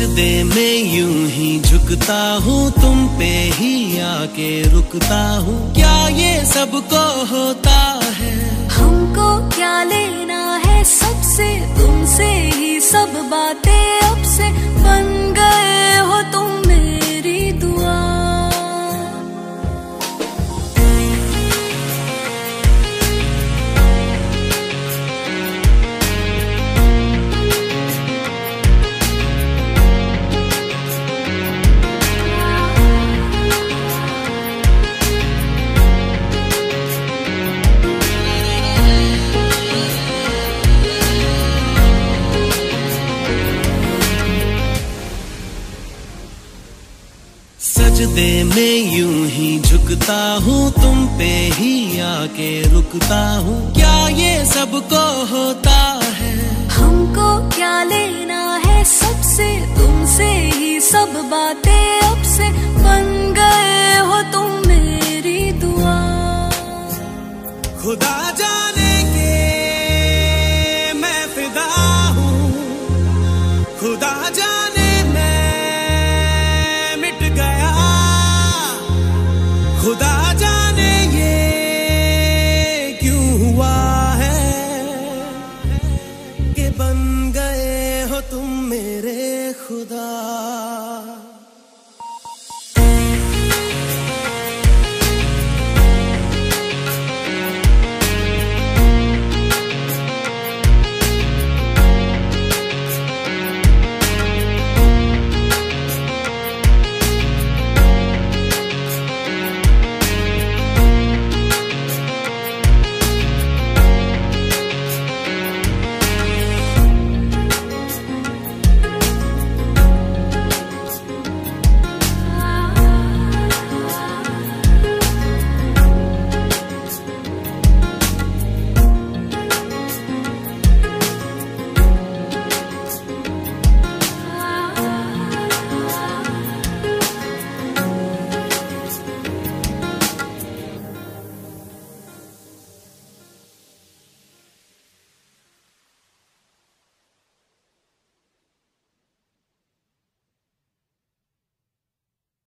सजदे में यूँ ही झुकता हूँ, तुम पे ही आके रुकता हूँ। क्या ये सबको होता है? हमको क्या लेना है? सबसे, तुमसे ही सब बातें अब से सजदे में यूँ ही झुकता हूँ तुम पे ही आके रुकता हूँ। क्या ये सबको होता है? हमको क्या लेना है? सबसे तुमसे ही सब बातें अब से बन गए हो तुम मेरी दुआ। खुदा जाने के मैं फिदा हूँ। खुदा जाने